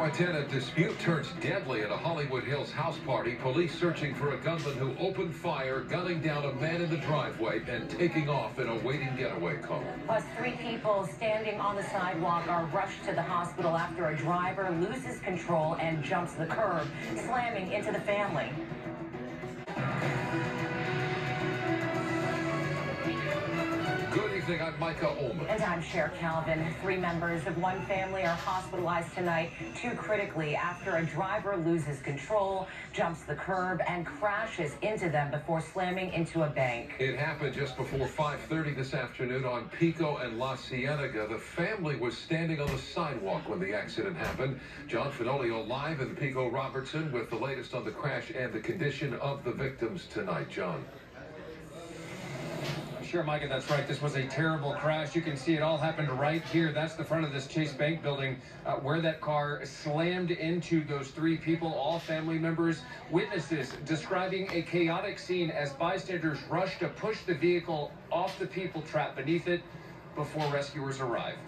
Now at 10, a dispute turns deadly at a Hollywood Hills house party. Police searching for a gunman who opened fire, gunning down a man in the driveway and taking off in a waiting getaway car. Plus, three people standing on the sidewalk are rushed to the hospital after a driver loses control and jumps the curb, slamming into the family. Good evening, I'm Micah Ohlman. And I'm Cher Calvin. Three members of one family are hospitalized tonight, two critically, after a driver loses control, jumps the curb, and crashes into them before slamming into a bank. It happened just before 5.30 this afternoon on Pico and La Cienega. The family was standing on the sidewalk when the accident happened. John Fenoglio live in Pico Robertson with the latest on the crash and the condition of the victims tonight. John. Sure, Micah, that's right. This was a terrible crash. You can see it all happened right here. That's the front of this Chase Bank building uh, where that car slammed into those three people, all family members. Witnesses describing a chaotic scene as bystanders rushed to push the vehicle off the people trapped beneath it before rescuers arrived.